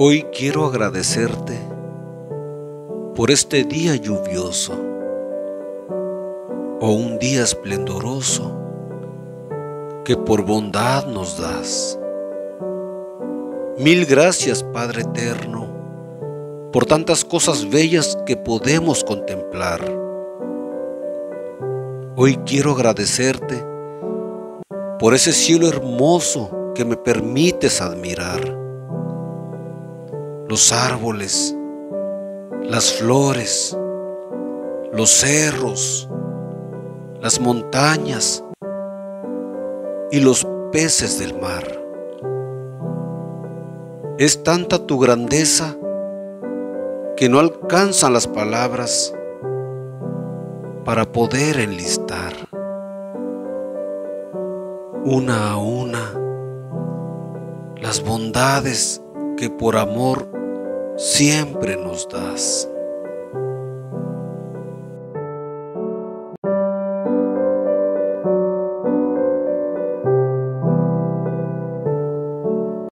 Hoy quiero agradecerte por este día lluvioso o un día esplendoroso que por bondad nos das. Mil gracias, Padre Eterno, por tantas cosas bellas que podemos contemplar. Hoy quiero agradecerte por ese cielo hermoso que me permites admirar los árboles, las flores, los cerros, las montañas y los peces del mar. Es tanta tu grandeza que no alcanzan las palabras para poder enlistar una a una las bondades que por amor siempre nos das.